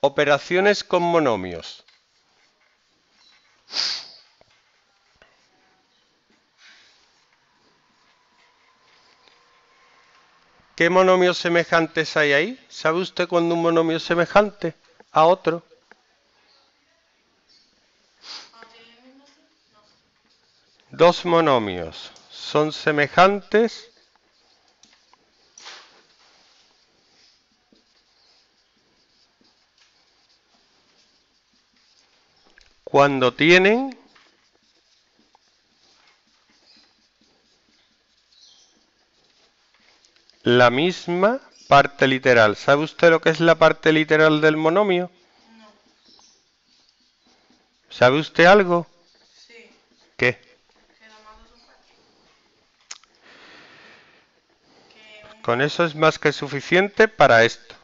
Operaciones con monomios. ¿Qué monomios semejantes hay ahí? ¿Sabe usted cuándo un monomio es semejante a otro? Dos monomios son semejantes cuando tienen la misma parte literal. ¿Sabe usted lo que es la parte literal del monomio? No. ¿Sabe usted algo? Sí. ¿Qué? Que. Que. Con eso es más que suficiente para esto.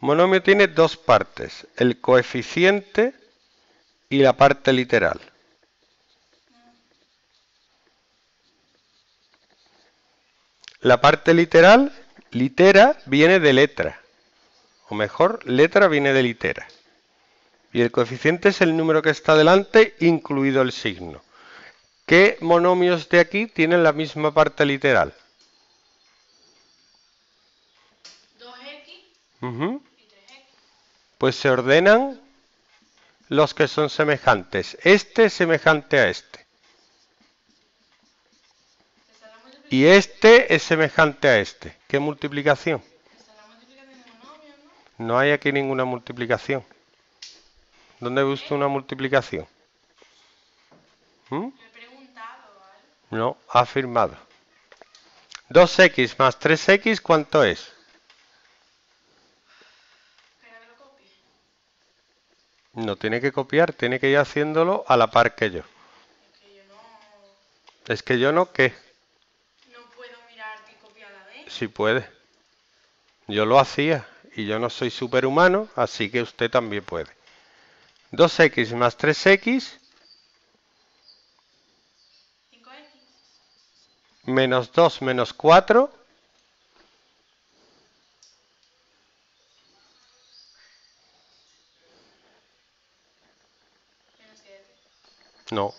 Monomio tiene dos partes, el coeficiente y la parte literal. La parte literal, litera, viene de letra. O mejor, letra viene de litera. Y el coeficiente es el número que está delante, incluido el signo. ¿Qué monomios de aquí tienen la misma parte literal? 2x Ujú. y 3x. Pues se ordenan los que son semejantes. Este es semejante a este. Y este es semejante a este. ¿Qué multiplicación? ¿no? Hay aquí ninguna multiplicación. ¿Dónde usted una multiplicación? ¿Mm? He. No, afirmado. 2x más 3x, ¿cuánto es? Espera que lo copie. No tiene que copiar, tiene que ir haciéndolo a la par que yo. Es que yo no... Es que yo no, ¿qué? No puedo mirarte y copiar a la vez. Si puede. Yo lo hacía y yo no soy superhumano, así que usted también puede. 2x más 3x 5x. menos 2 menos 4 no.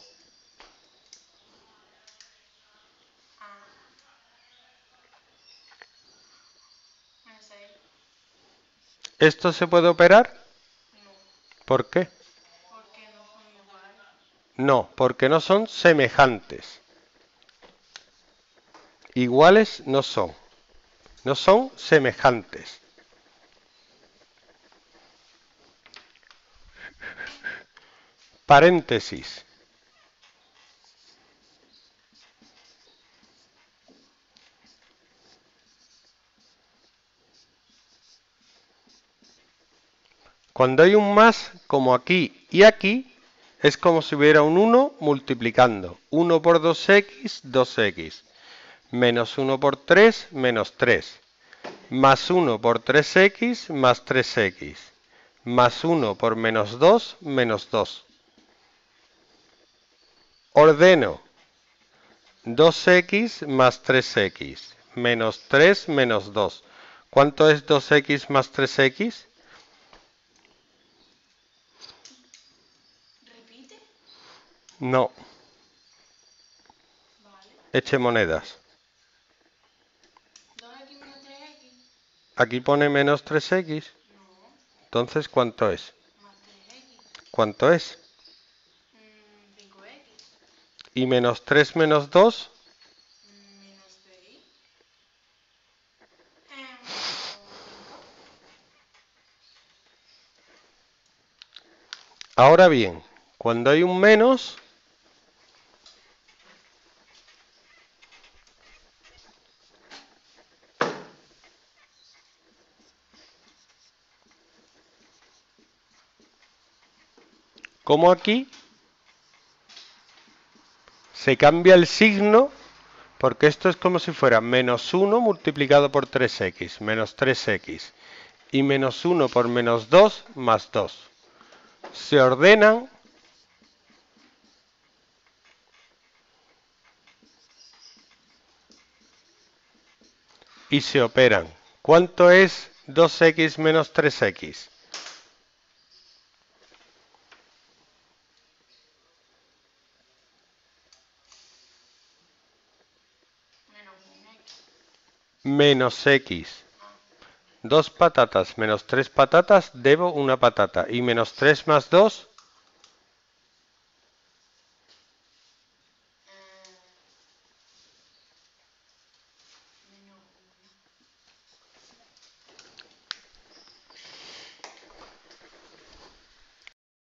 Menos 6. ¿Esto se puede operar? No. ¿Por qué? Porque no son iguales. No, porque no son semejantes. Iguales no son. No son semejantes. Paréntesis. Cuando hay un más, como aquí y aquí, es como si hubiera un 1 multiplicando. 1 por 2x, 2x. Menos 1 por 3, menos 3. Más 1 por 3x, más 3x. Más 1 por menos 2, menos 2. Ordeno 2x más 3x. Menos 3, menos 2. ¿Cuánto es 2x más 3x? No, eche monedas. 2x menos 3x. Aquí pone menos 3x. No. Entonces, ¿cuánto es? Más 3x. ¿Cuánto es? 5x. Y menos 3 menos 2, Mm, Menos 6. Em, ahora bien, cuando hay un menos, como aquí, se cambia el signo porque esto es como si fuera menos 1 multiplicado por 3x, menos 3x, y menos 1 por menos 2 más 2. Se ordenan y se operan. ¿Cuánto es 2x menos 3x. Menos x. Dos patatas menos tres patatas, debo una patata. Y menos 3 más 2,